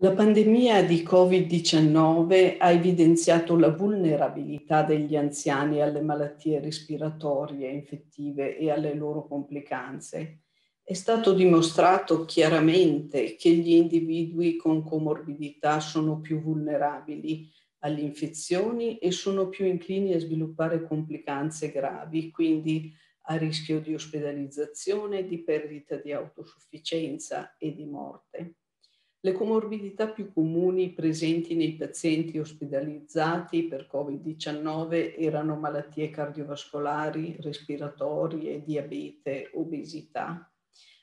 La pandemia di Covid-19 ha evidenziato la vulnerabilità degli anziani alle malattie respiratorie infettive e alle loro complicanze. È stato dimostrato chiaramente che gli individui con comorbidità sono più vulnerabili alle infezioni e sono più inclini a sviluppare complicanze gravi, quindi a rischio di ospedalizzazione, di perdita di autosufficienza e di morte. Le comorbidità più comuni presenti nei pazienti ospedalizzati per Covid-19 erano malattie cardiovascolari, respiratorie, diabete, obesità.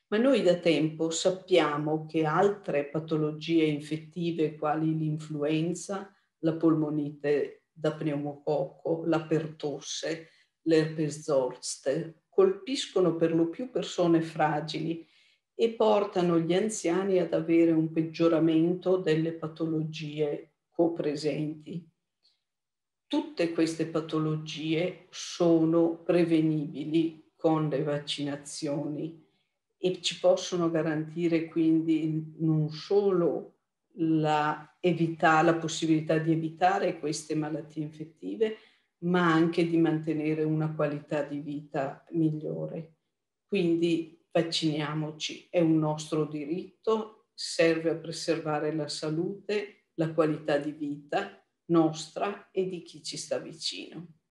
Ma noi da tempo sappiamo che altre patologie infettive quali l'influenza, la polmonite da pneumococco, la pertosse, l'herpes zoster colpiscono per lo più persone fragili e portano gli anziani ad avere un peggioramento delle patologie copresenti. Tutte queste patologie sono prevenibili con le vaccinazioni e ci possono garantire quindi non solo la, evita, la possibilità di evitare queste malattie infettive, ma anche di mantenere una qualità di vita migliore. Quindi vacciniamoci, è un nostro diritto, serve a preservare la salute, la qualità di vita nostra e di chi ci sta vicino.